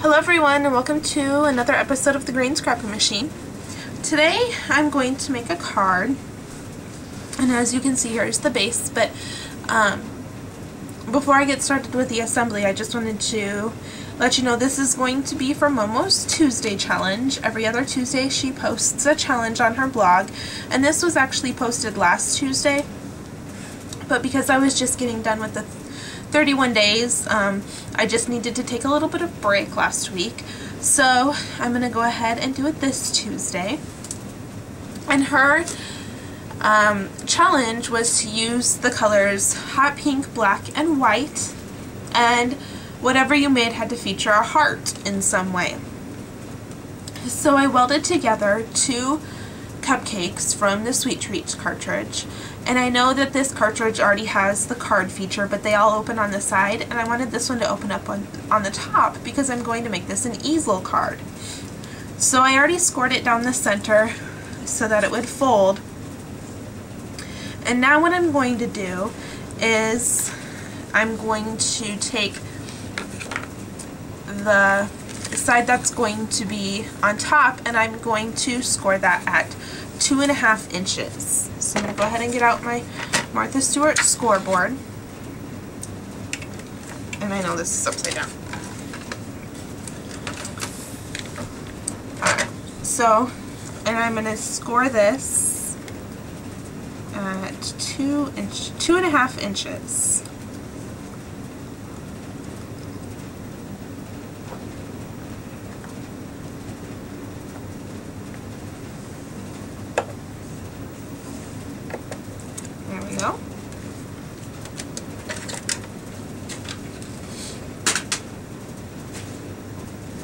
Hello everyone and welcome to another episode of the Green Scrapper Machine. Today I'm going to make a card and as you can see here's the base but um, before I get started with the assembly I just wanted to let you know this is going to be for Momo's Tuesday challenge. Every other Tuesday she posts a challenge on her blog and this was actually posted last Tuesday but because I was just getting done with the 31 days. Um, I just needed to take a little bit of break last week. So I'm gonna go ahead and do it this Tuesday. And her um, challenge was to use the colors hot pink, black, and white and whatever you made had to feature a heart in some way. So I welded together two cupcakes from the Sweet Treats cartridge and I know that this cartridge already has the card feature but they all open on the side and I wanted this one to open up on, on the top because I'm going to make this an easel card. So I already scored it down the center so that it would fold and now what I'm going to do is I'm going to take the side that's going to be on top and I'm going to score that at two and a half inches. So I'm going to go ahead and get out my Martha Stewart scoreboard. And I know this is upside down. Alright, so, and I'm going to score this at two inch, two and a half inches.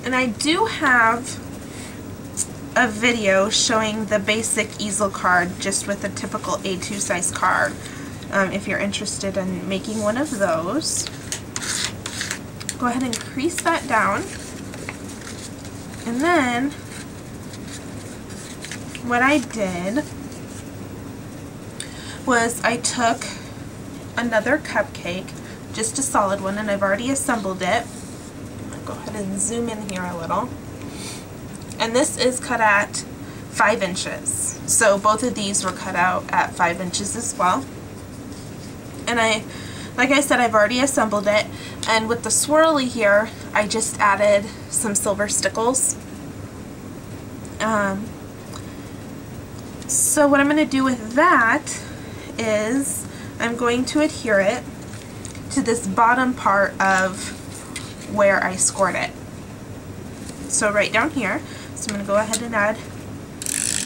And I do have a video showing the basic easel card just with a typical A2 size card. Um, if you're interested in making one of those. Go ahead and crease that down. And then what I did was I took another cupcake, just a solid one, and I've already assembled it go ahead and zoom in here a little. And this is cut at 5 inches. So both of these were cut out at 5 inches as well. And I, like I said, I've already assembled it. And with the swirly here, I just added some silver stickles. Um, so what I'm going to do with that is I'm going to adhere it to this bottom part of where I scored it. So right down here, so I'm going to go ahead and add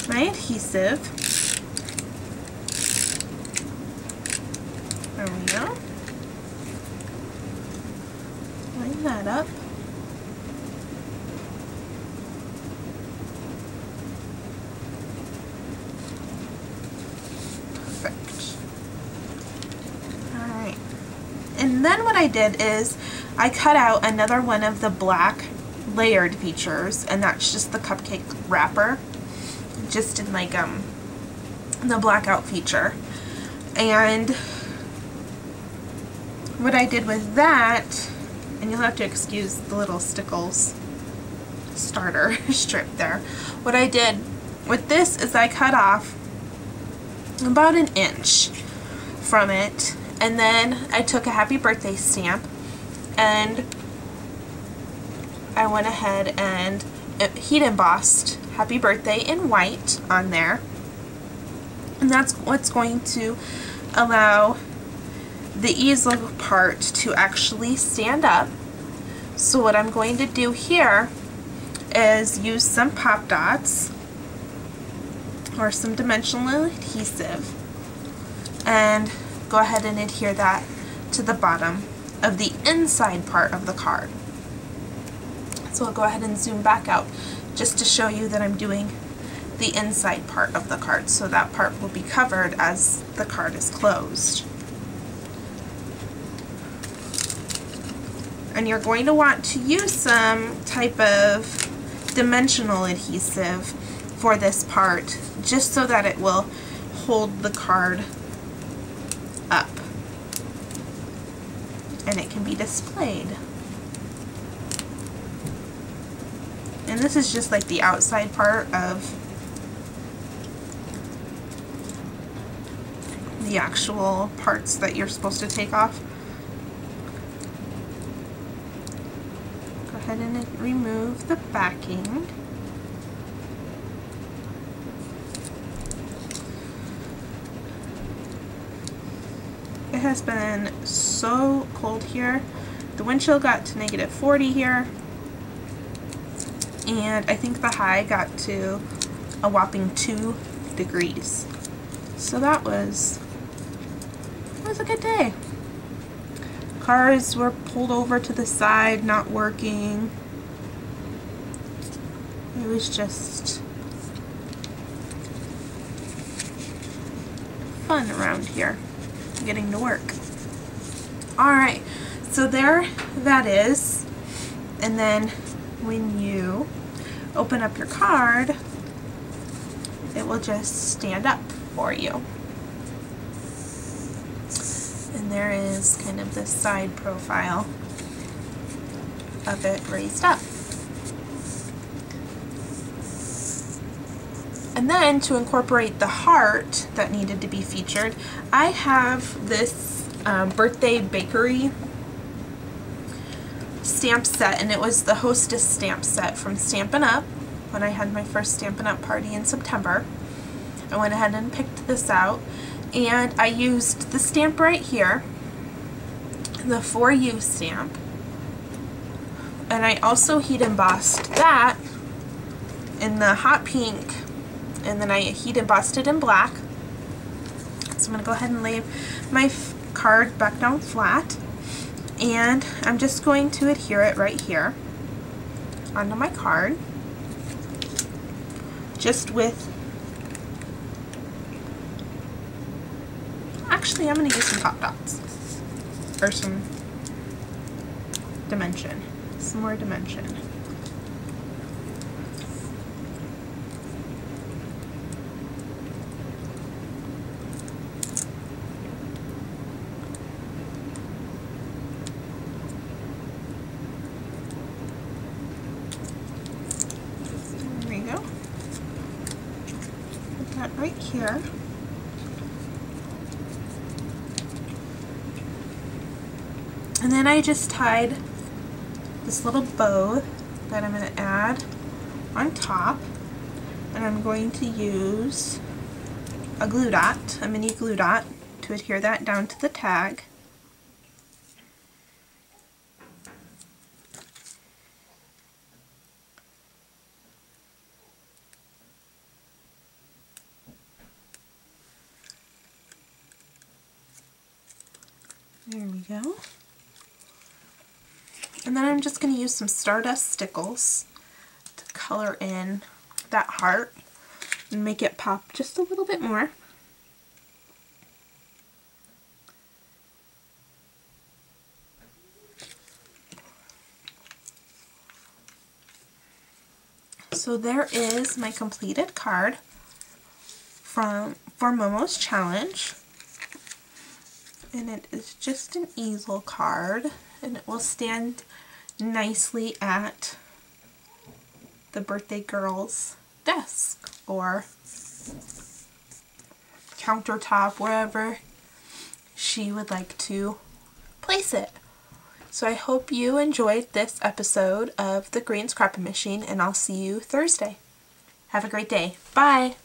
my adhesive. There we go. Line that up. Perfect. Alright. And then what I did is I cut out another one of the black layered features and that's just the cupcake wrapper just in like um the blackout feature. And what I did with that and you'll have to excuse the little stickles starter strip there. What I did with this is I cut off about an inch from it and then I took a happy birthday stamp and I went ahead and uh, heat embossed happy birthday in white on there. And that's what's going to allow the easel part to actually stand up. So what I'm going to do here is use some pop dots or some dimensional adhesive. And go ahead and adhere that to the bottom of the inside part of the card. So I'll go ahead and zoom back out just to show you that I'm doing the inside part of the card. So that part will be covered as the card is closed. And you're going to want to use some type of dimensional adhesive for this part just so that it will hold the card up and it can be displayed. And this is just like the outside part of the actual parts that you're supposed to take off. Go ahead and remove the backing. Has been so cold here. The wind chill got to negative 40 here. And I think the high got to a whopping 2 degrees. So that was, that was a good day. Cars were pulled over to the side, not working. It was just fun around here getting to work. Alright, so there that is. And then when you open up your card, it will just stand up for you. And there is kind of the side profile of it raised up. And then to incorporate the heart that needed to be featured, I have this um, birthday bakery stamp set and it was the hostess stamp set from Stampin' Up! when I had my first Stampin' Up! party in September. I went ahead and picked this out and I used the stamp right here, the For You stamp, and I also heat embossed that in the hot pink and then I heat embossed it in black. So I'm going to go ahead and lay my card back down flat. And I'm just going to adhere it right here onto my card. Just with actually I'm going to use some pop dots or some dimension some more dimension that right here. And then I just tied this little bow that I'm going to add on top. And I'm going to use a glue dot, a mini glue dot, to adhere that down to the tag. There we go. And then I'm just going to use some Stardust Stickles to color in that heart and make it pop just a little bit more. So there is my completed card from for Momo's challenge and it is just an easel card and it will stand nicely at the birthday girl's desk or countertop wherever she would like to place it. So I hope you enjoyed this episode of the Green Scrapping Machine and I'll see you Thursday. Have a great day. Bye!